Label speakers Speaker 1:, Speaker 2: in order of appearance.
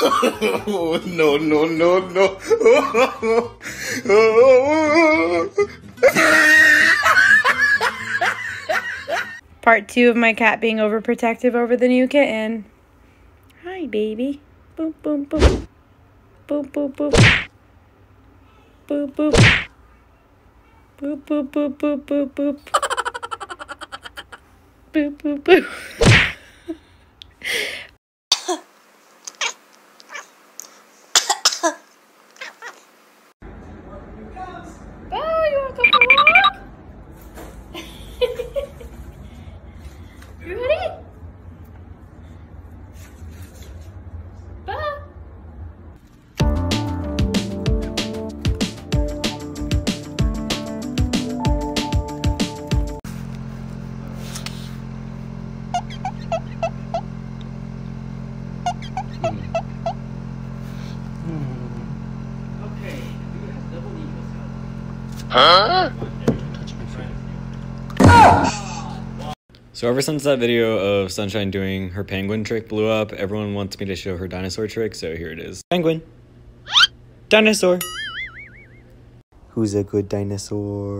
Speaker 1: no, no, no, no.
Speaker 2: Part two of my cat being overprotective over the new kitten. Hi, baby. Boop, boop, boop. Boop, boop, boop. Boop, boop. Boop, boop, boop, boop, boop, boop. Boop, boop, boop. Hmm. Hmm. you ready? Bye.
Speaker 3: So ever since that video of Sunshine doing her penguin trick blew up, everyone wants me to show her dinosaur trick, so here it is. Penguin. Dinosaur. Who's a good dinosaur?